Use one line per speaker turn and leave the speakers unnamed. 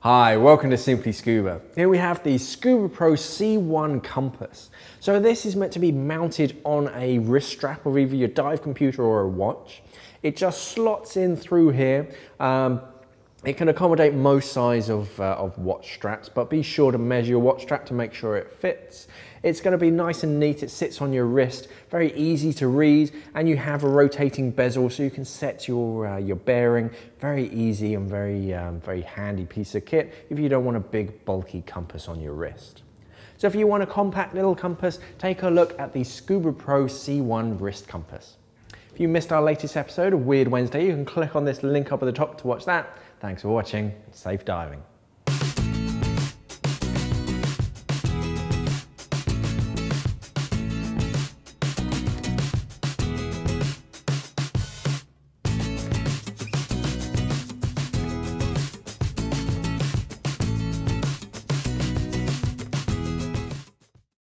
Hi, welcome to Simply Scuba. Here we have the Scubapro C1 Compass. So this is meant to be mounted on a wrist strap of either your dive computer or a watch. It just slots in through here. Um, it can accommodate most size of, uh, of watch straps, but be sure to measure your watch strap to make sure it fits. It's going to be nice and neat. It sits on your wrist, very easy to read, and you have a rotating bezel so you can set your, uh, your bearing. Very easy and very, um, very handy piece of kit if you don't want a big bulky compass on your wrist. So if you want a compact little compass, take a look at the Scubapro C1 wrist compass. If you missed our latest episode of Weird Wednesday, you can click on this link up at the top to watch that. Thanks for watching. Safe diving.